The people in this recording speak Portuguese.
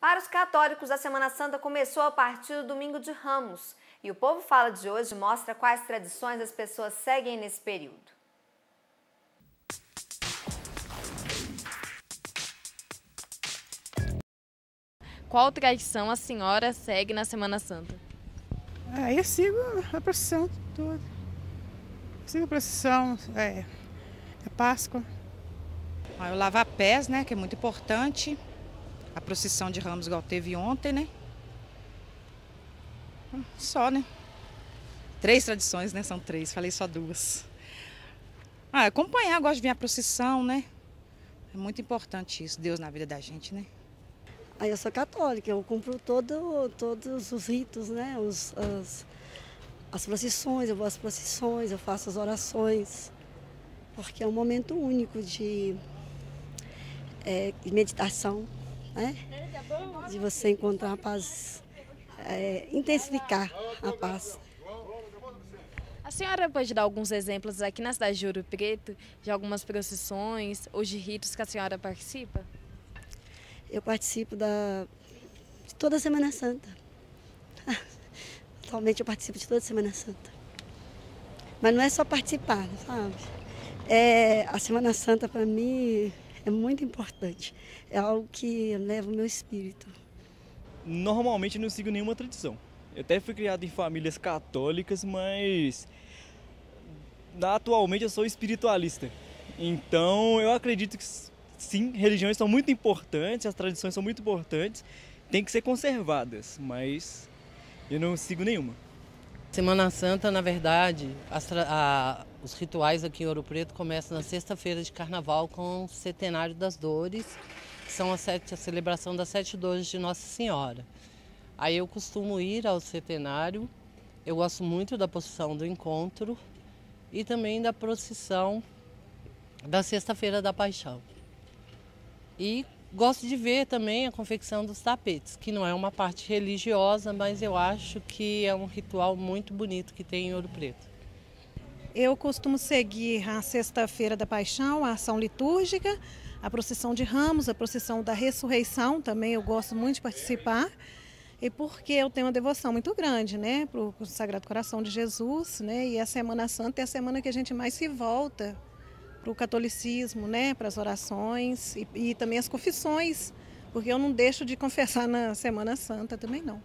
Para os católicos, a Semana Santa começou a partir do domingo de Ramos. E o Povo Fala de hoje mostra quais tradições as pessoas seguem nesse período. Qual tradição a senhora segue na Semana Santa? Ah, eu sigo a procissão toda. sigo a procissão, é, a Páscoa. Eu lavar pés, né, que é muito importante a procissão de ramos igual teve ontem, né? Só, né? Três tradições, né? São três, falei só duas. Ah, acompanhar, gosto de ver a procissão, né? É muito importante isso, Deus na vida da gente, né? Aí eu sou católica, eu cumpro todo, todos os ritos, né? Os, as, as procissões, eu vou às procissões, eu faço as orações, porque é um momento único de, é, de meditação, né? De você encontrar a paz, é, intensificar a paz. A senhora pode dar alguns exemplos aqui na cidade de Ouro Preto de algumas procissões ou de ritos que a senhora participa? Eu participo da, de toda a Semana Santa. Atualmente eu participo de toda a Semana Santa. Mas não é só participar, sabe? É, a Semana Santa para mim é muito importante. É algo que leva o meu espírito. Normalmente não sigo nenhuma tradição. Eu até fui criado em famílias católicas, mas atualmente eu sou espiritualista. Então eu acredito que sim, religiões são muito importantes, as tradições são muito importantes, tem que ser conservadas, mas eu não sigo nenhuma. Semana Santa, na verdade, as, a, os rituais aqui em Ouro Preto começam na sexta-feira de carnaval com o Centenário das Dores, que são a, sete, a celebração das sete dores de Nossa Senhora. Aí eu costumo ir ao centenário, eu gosto muito da procissão do encontro e também da procissão da Sexta-feira da Paixão. E gosto de ver também a confecção dos tapetes, que não é uma parte religiosa, mas eu acho que é um ritual muito bonito que tem em Ouro Preto. Eu costumo seguir a Sexta-feira da Paixão, a ação litúrgica, a procissão de ramos, a procissão da ressurreição também eu gosto muito de participar. E porque eu tenho uma devoção muito grande, né, para o Sagrado Coração de Jesus, né, e a Semana Santa é a semana que a gente mais se volta para o catolicismo, né, para as orações e, e também as confissões, porque eu não deixo de confessar na Semana Santa também não.